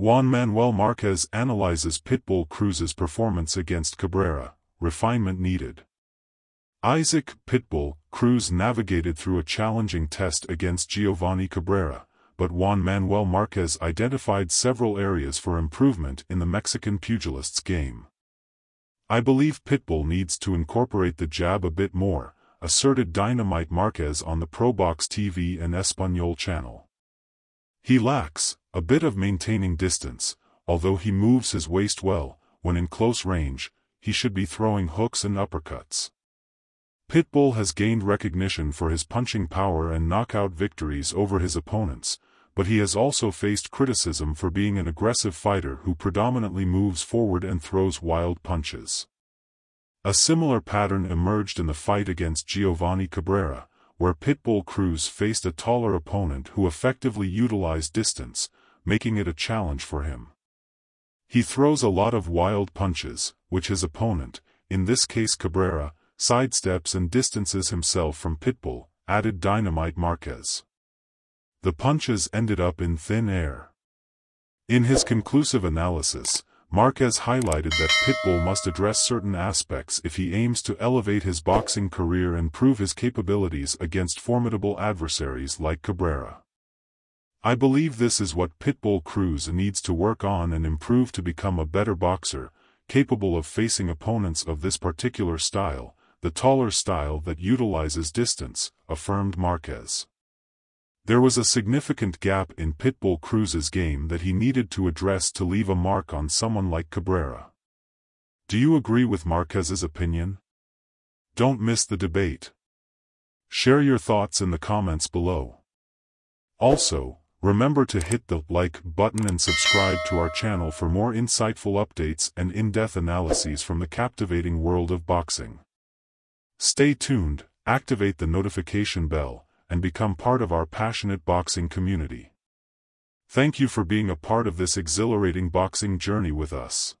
Juan Manuel Marquez analyzes Pitbull Cruz's performance against Cabrera, refinement needed. Isaac Pitbull Cruz navigated through a challenging test against Giovanni Cabrera, but Juan Manuel Marquez identified several areas for improvement in the Mexican pugilist's game. I believe Pitbull needs to incorporate the jab a bit more, asserted Dynamite Marquez on the ProBox TV and Espanol channel. He lacks a bit of maintaining distance, although he moves his waist well, when in close range, he should be throwing hooks and uppercuts. Pitbull has gained recognition for his punching power and knockout victories over his opponents, but he has also faced criticism for being an aggressive fighter who predominantly moves forward and throws wild punches. A similar pattern emerged in the fight against Giovanni Cabrera, where Pitbull Cruz faced a taller opponent who effectively utilized distance, making it a challenge for him. He throws a lot of wild punches, which his opponent, in this case Cabrera, sidesteps and distances himself from Pitbull, added Dynamite Marquez. The punches ended up in thin air. In his conclusive analysis, Marquez highlighted that Pitbull must address certain aspects if he aims to elevate his boxing career and prove his capabilities against formidable adversaries like Cabrera. I believe this is what Pitbull Cruz needs to work on and improve to become a better boxer, capable of facing opponents of this particular style, the taller style that utilizes distance, affirmed Marquez. There was a significant gap in Pitbull Cruz's game that he needed to address to leave a mark on someone like Cabrera. Do you agree with Marquez's opinion? Don't miss the debate. Share your thoughts in the comments below. Also, remember to hit the like button and subscribe to our channel for more insightful updates and in-depth analyses from the captivating world of boxing. Stay tuned, activate the notification bell, and become part of our passionate boxing community. Thank you for being a part of this exhilarating boxing journey with us.